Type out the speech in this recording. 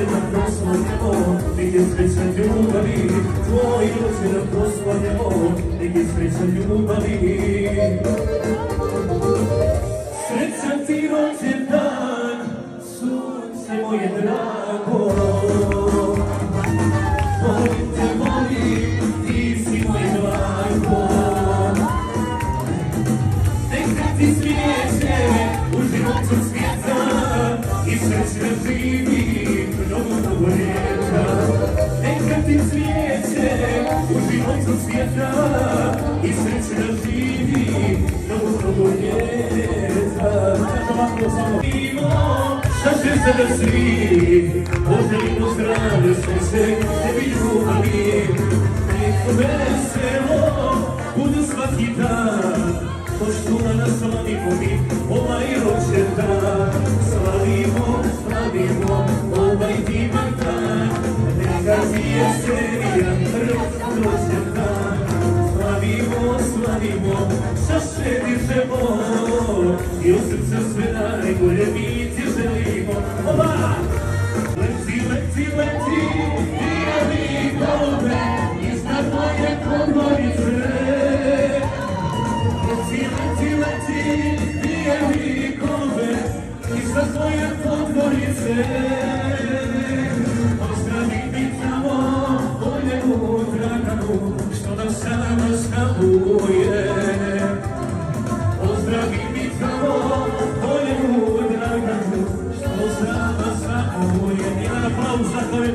tvoj rođendan proslavljamo, nek je sreća ljubavi, tvoj rođendan proslavljamo, nek je sreća ljubavi. U životu svijeta i srećna živi mnogo, mnogo ljeta. Kaže ovako samo Ivo, šta će se da svi poželimo zdravlje sreće, tebi ljubavi, nek veselo budu svaki dan. Poštuna na slavimo mi ovaj rođendan Slavimo, slavimo ovaj divan dan Neka ti je serijan rođendan живо, Йосипце свинай, у лебіді живо. Опа! Леці, леці, леці, білий голубе, і з тобою конвої живе. Леці, леці, леці, білий голубе, і з тобою конвої живе. Muy bien, aplauso a Javier